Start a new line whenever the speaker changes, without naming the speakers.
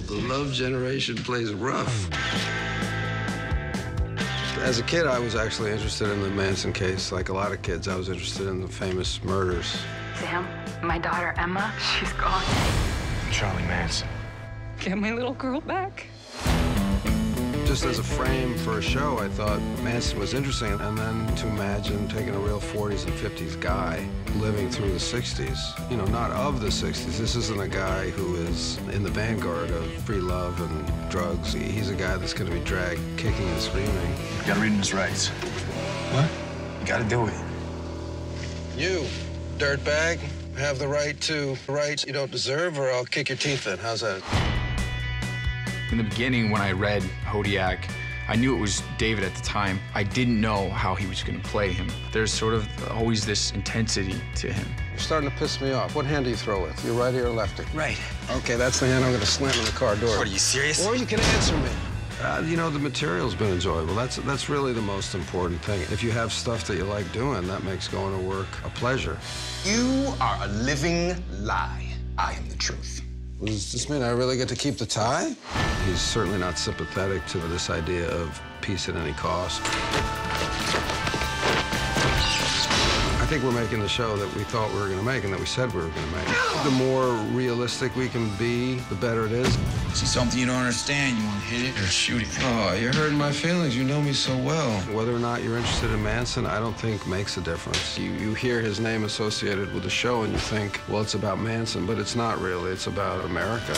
love generation plays rough. As a kid, I was actually interested in the Manson case. Like a lot of kids, I was interested in the famous murders.
Sam, my daughter Emma, she's gone.
Charlie Manson.
Get my little girl back.
Just as a frame for a show, I thought Manson was interesting. And then to imagine taking a real 40s and 50s guy living through the 60s, you know, not of the 60s. This isn't a guy who is in the vanguard of free love and drugs. He's a guy that's going to be dragged kicking and screaming.
You gotta read him his rights.
What?
You gotta do it.
You, dirtbag, have the right to rights you don't deserve, or I'll kick your teeth in. How's that?
In the beginning, when I read Hodiak, I knew it was David at the time. I didn't know how he was going to play him. There's sort of always this intensity to him.
You're starting to piss me off. What hand do you throw with? Your righty or lefty?
Right.
Okay, that's the hand I'm going to slam in the car door.
What, are you serious?
Or you can answer me. Uh, you know, the material's been enjoyable. That's that's really the most important thing. If you have stuff that you like doing, that makes going to work a pleasure.
You are a living lie. I am the truth.
Does this mean I really get to keep the tie? He's certainly not sympathetic to this idea of peace at any cost. Think we're making the show that we thought we were going to make and that we said we were going to make. The more realistic we can be, the better it is.
See something you don't understand, you want to hit it or shoot it.
Oh, you're hurting my feelings. You know me so well. Whether or not you're interested in Manson, I don't think makes a difference. You, you hear his name associated with the show and you think, well, it's about Manson, but it's not really. It's about America.